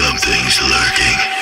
Something's lurking.